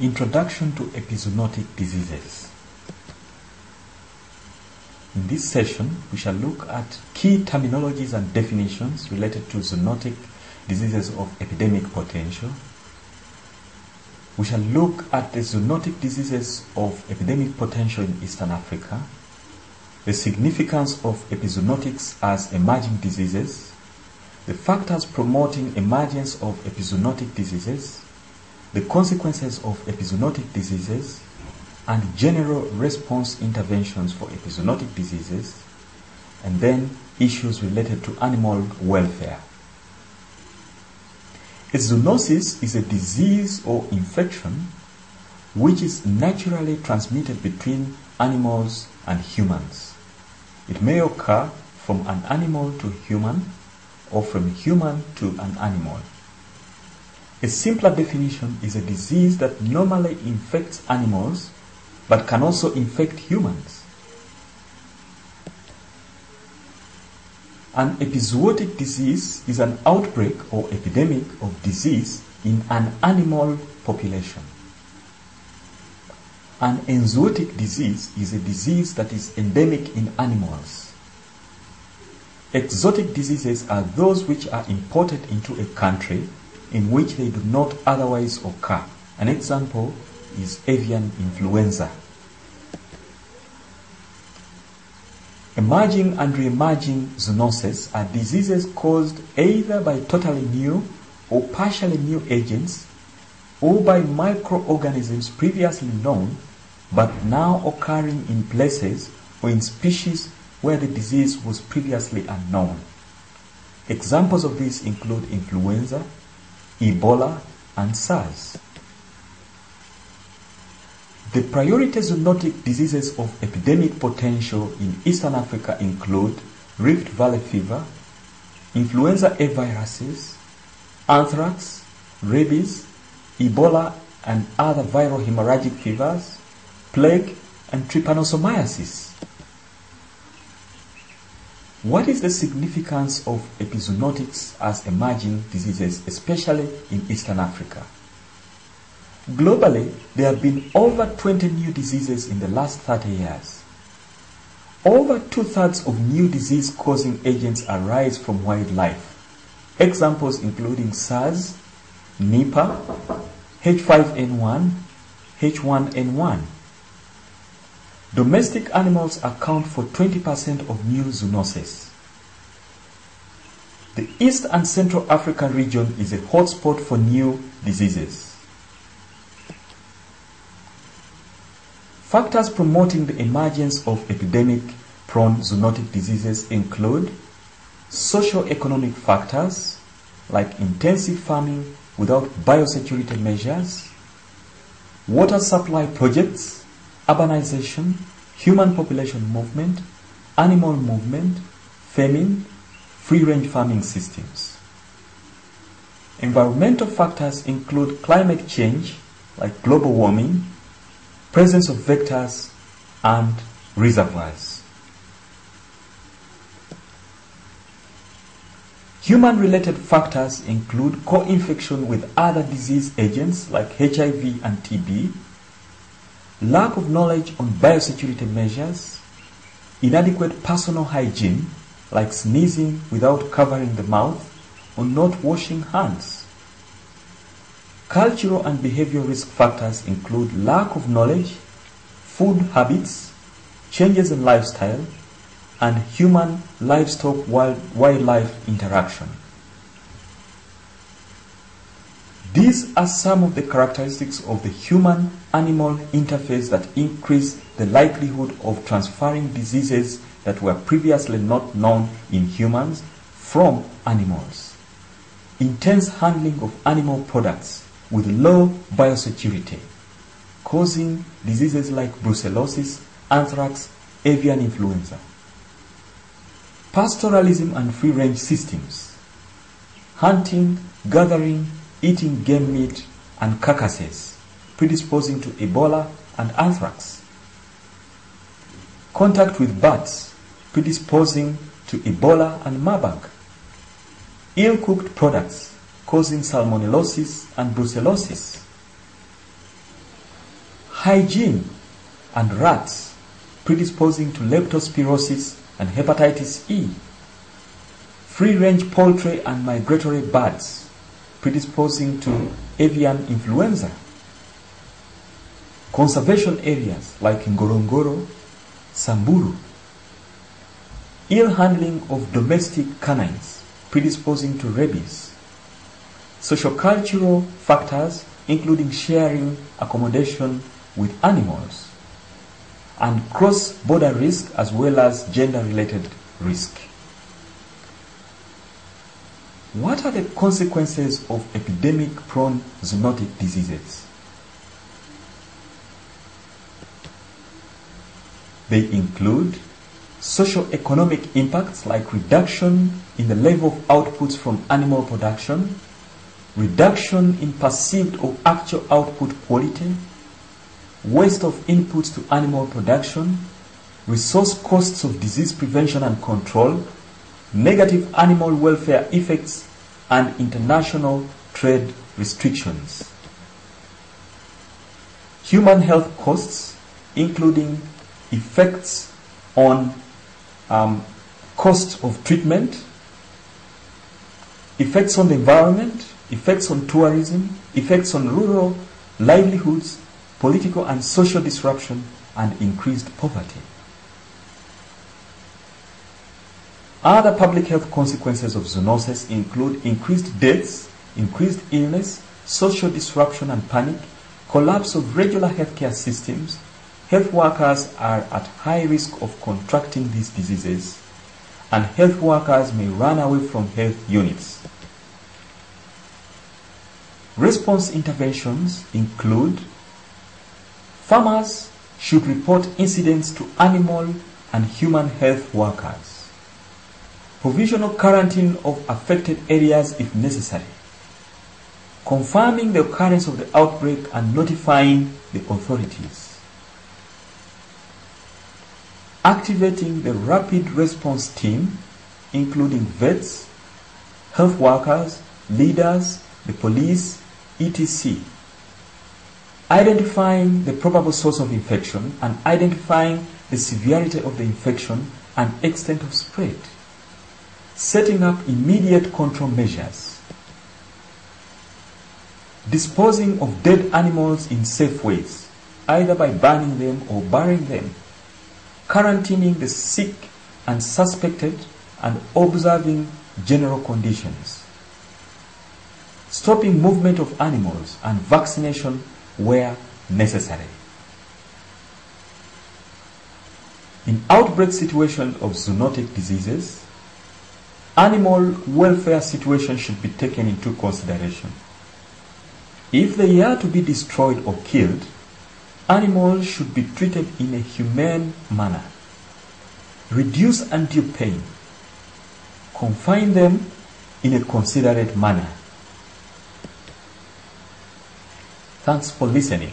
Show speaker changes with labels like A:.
A: Introduction to Epizoonotic Diseases. In this session, we shall look at key terminologies and definitions related to zoonotic diseases of epidemic potential. We shall look at the zoonotic diseases of epidemic potential in Eastern Africa, the significance of epizoonotics as emerging diseases, the factors promoting emergence of epizoonotic diseases, the consequences of epizoonotic diseases, and general response interventions for epizoonotic diseases, and then issues related to animal welfare. A zoonosis is a disease or infection which is naturally transmitted between animals and humans. It may occur from an animal to human or from human to an animal. A simpler definition is a disease that normally infects animals but can also infect humans. An epizootic disease is an outbreak or epidemic of disease in an animal population. An enzootic disease is a disease that is endemic in animals. Exotic diseases are those which are imported into a country in which they do not otherwise occur. An example is avian influenza. Emerging and re-emerging zoonoses are diseases caused either by totally new or partially new agents or by microorganisms previously known but now occurring in places or in species where the disease was previously unknown. Examples of these include influenza, Ebola, and SARS. The priority zoonotic diseases of epidemic potential in Eastern Africa include Rift Valley fever, influenza A viruses, anthrax, rabies, Ebola and other viral hemorrhagic fevers, plague, and trypanosomiasis. What is the significance of epizoonotics as emerging diseases, especially in Eastern Africa? Globally, there have been over 20 new diseases in the last 30 years. Over two-thirds of new disease-causing agents arise from wildlife. Examples including SARS, Nipah, H5N1, H1N1. Domestic animals account for 20% of new zoonoses. The East and Central African region is a hotspot for new diseases. Factors promoting the emergence of epidemic-prone zoonotic diseases include socio-economic factors like intensive farming without biosecurity measures, water supply projects, urbanization, human population movement, animal movement, famine, free-range farming systems. Environmental factors include climate change like global warming, presence of vectors, and reservoirs. Human-related factors include co-infection with other disease agents like HIV and TB, lack of knowledge on biosecurity measures, inadequate personal hygiene like sneezing without covering the mouth or not washing hands. Cultural and behavioral risk factors include lack of knowledge, food habits, changes in lifestyle, and human livestock wildlife interaction. These are some of the characteristics of the human animal interface that increase the likelihood of transferring diseases that were previously not known in humans from animals. Intense handling of animal products with low biosecurity, causing diseases like brucellosis, anthrax, avian influenza. Pastoralism and free range systems, hunting, gathering, eating game meat and carcasses, predisposing to Ebola and anthrax. Contact with bats, predisposing to Ebola and Marburg. Ill cooked products, causing salmonellosis and brucellosis. hygiene and rats predisposing to leptospirosis and hepatitis E, free-range poultry and migratory birds predisposing to avian influenza, conservation areas like Ngorongoro, Samburu, ill handling of domestic canines predisposing to rabies, sociocultural factors including sharing accommodation with animals, and cross-border risk as well as gender-related risk. What are the consequences of epidemic-prone zoonotic diseases? They include socio-economic impacts like reduction in the level of outputs from animal production, reduction in perceived or actual output quality, waste of inputs to animal production, resource costs of disease prevention and control, negative animal welfare effects, and international trade restrictions. Human health costs, including effects on um, cost of treatment, effects on the environment, effects on tourism, effects on rural livelihoods, political and social disruption, and increased poverty. Other public health consequences of zoonosis include increased deaths, increased illness, social disruption and panic, collapse of regular healthcare systems, health workers are at high risk of contracting these diseases, and health workers may run away from health units. Response interventions include farmers should report incidents to animal and human health workers, provisional quarantine of affected areas if necessary, confirming the occurrence of the outbreak and notifying the authorities, activating the rapid response team, including vets, health workers, leaders, the police, etc. Identifying the probable source of infection and identifying the severity of the infection and extent of spread. Setting up immediate control measures. Disposing of dead animals in safe ways, either by burning them or burying them. Quarantining the sick and suspected and observing general conditions stopping movement of animals and vaccination where necessary. In outbreak situations of zoonotic diseases, animal welfare situation should be taken into consideration. If they are to be destroyed or killed, animals should be treated in a humane manner. Reduce undue pain. Confine them in a considerate manner. Thanks for listening.